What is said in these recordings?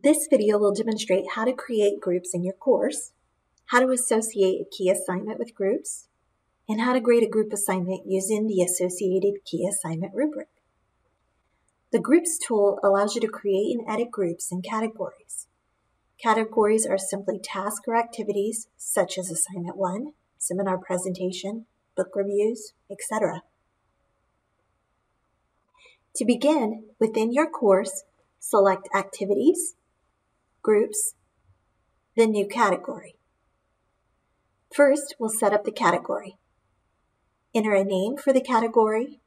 This video will demonstrate how to create groups in your course, how to associate a key assignment with groups, and how to grade a group assignment using the associated key assignment rubric. The Groups tool allows you to create and edit groups and categories. Categories are simply tasks or activities such as Assignment 1, Seminar Presentation, Book Reviews, etc. To begin, within your course, select Activities, Groups, then New Category. First, we'll set up the category. Enter a name for the category,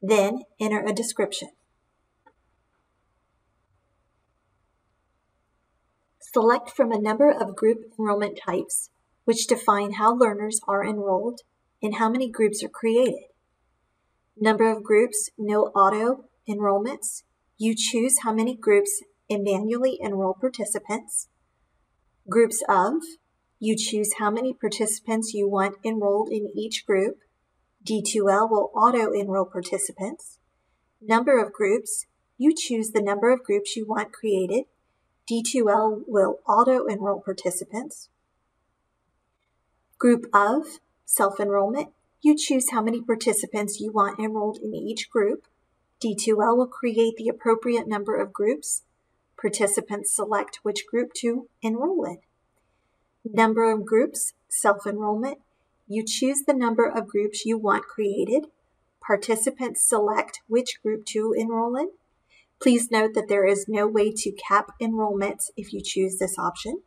then enter a description. Select from a number of group enrollment types, which define how learners are enrolled and how many groups are created. Number of groups, no auto enrollments. You choose how many groups and manually enroll participants. Groups of, you choose how many participants you want enrolled in each group. D2L will auto enroll participants. Number of groups, you choose the number of groups you want created. D2L will auto enroll participants. Group of, self enrollment, you choose how many participants you want enrolled in each group. D2L will create the appropriate number of groups. Participants select which group to enroll in. Number of groups, self enrollment. You choose the number of groups you want created. Participants select which group to enroll in. Please note that there is no way to cap enrollments if you choose this option.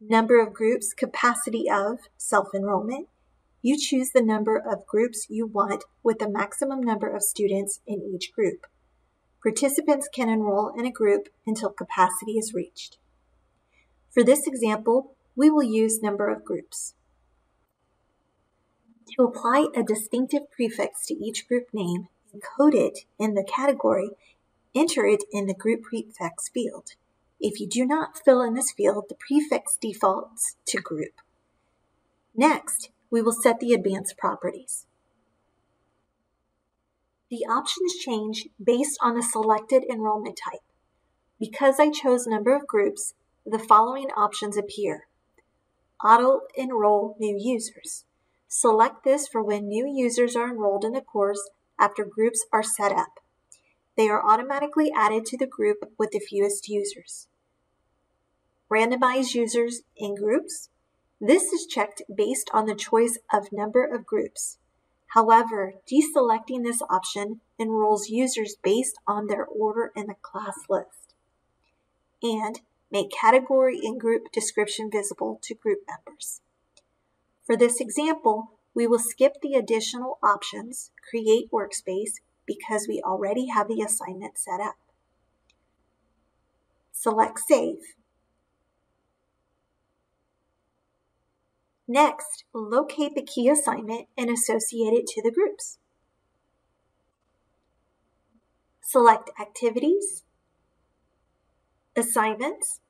Number of groups, capacity of, self enrollment. You choose the number of groups you want with the maximum number of students in each group. Participants can enroll in a group until capacity is reached. For this example, we will use number of groups. To apply a distinctive prefix to each group name and code it in the category, enter it in the group prefix field. If you do not fill in this field, the prefix defaults to group. Next, we will set the advanced properties. The options change based on the selected enrollment type. Because I chose number of groups, the following options appear. Auto enroll new users. Select this for when new users are enrolled in the course after groups are set up. They are automatically added to the group with the fewest users. Randomize users in groups. This is checked based on the choice of number of groups. However, deselecting this option enrolls users based on their order in the class list. And make category and group description visible to group members. For this example, we will skip the additional options, create workspace, because we already have the assignment set up. Select Save. Next, locate the key assignment and associate it to the groups. Select Activities, Assignments,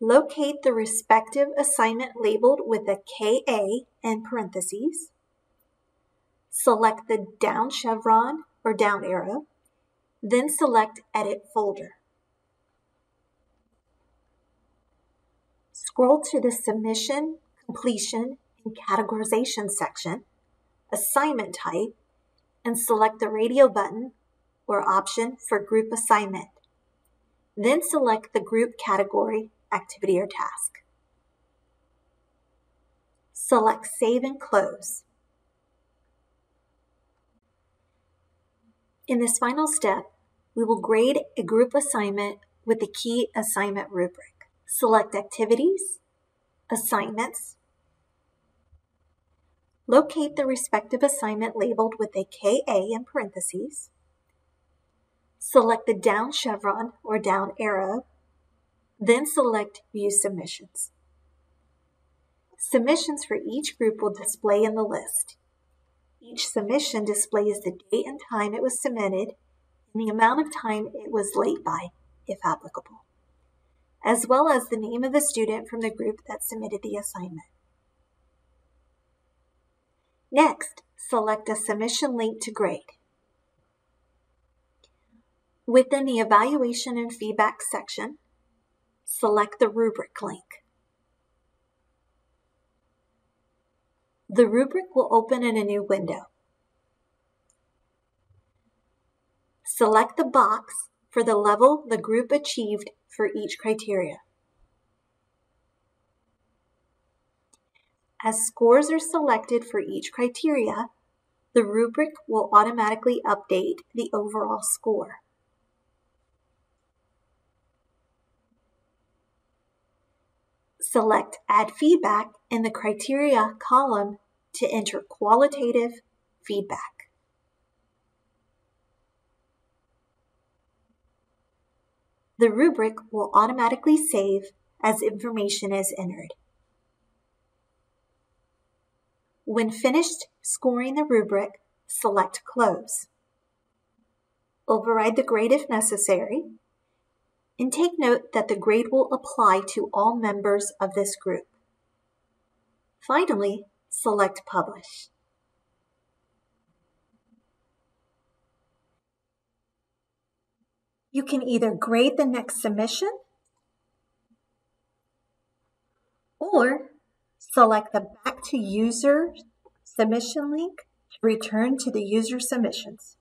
locate the respective assignment labeled with a KA and parentheses, select the down chevron or down arrow, then select Edit Folder. Scroll to the Submission, Completion, and Categorization section, Assignment Type, and select the radio button or option for Group Assignment. Then select the group category, activity, or task. Select Save and Close. In this final step, we will grade a group assignment with the key assignment rubric select Activities, Assignments, locate the respective assignment labeled with a KA in parentheses, select the down chevron or down arrow, then select View Submissions. Submissions for each group will display in the list. Each submission displays the date and time it was submitted and the amount of time it was late by, if applicable as well as the name of the student from the group that submitted the assignment. Next, select a submission link to grade. Within the Evaluation and Feedback section, select the rubric link. The rubric will open in a new window. Select the box for the level the group achieved for each criteria. As scores are selected for each criteria, the rubric will automatically update the overall score. Select Add Feedback in the Criteria column to enter qualitative feedback. The rubric will automatically save as information is entered. When finished scoring the rubric, select Close. Override the grade if necessary, and take note that the grade will apply to all members of this group. Finally, select Publish. You can either grade the next submission or select the Back to User submission link to return to the user submissions.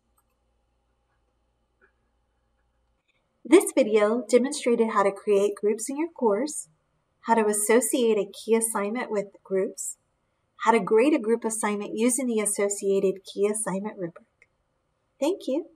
This video demonstrated how to create groups in your course, how to associate a key assignment with groups, how to grade a group assignment using the associated key assignment rubric. Thank you.